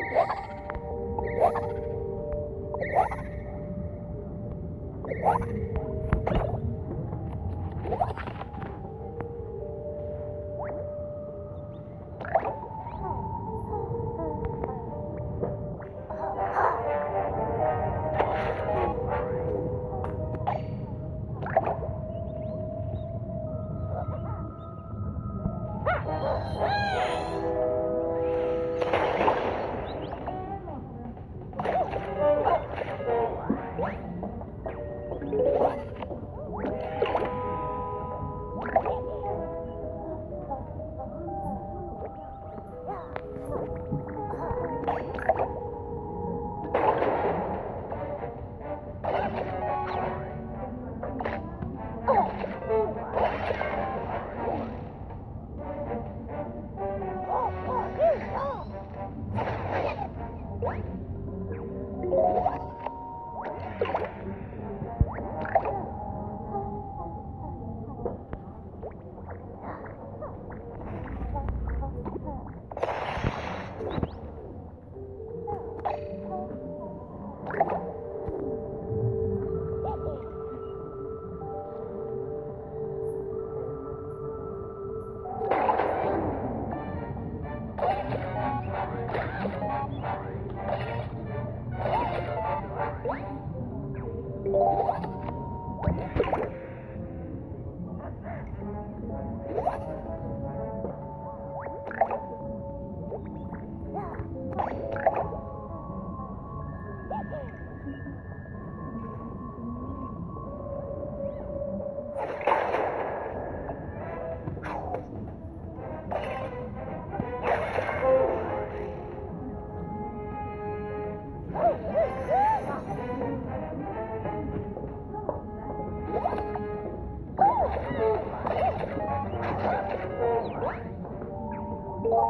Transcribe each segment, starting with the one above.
What?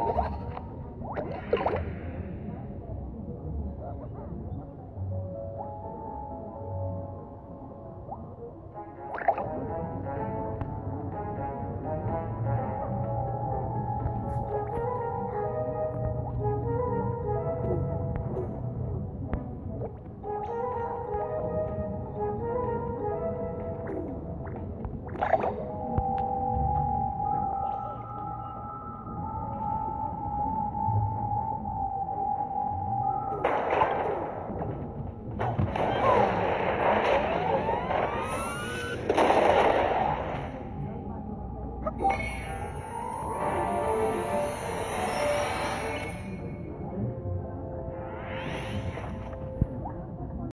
Oh,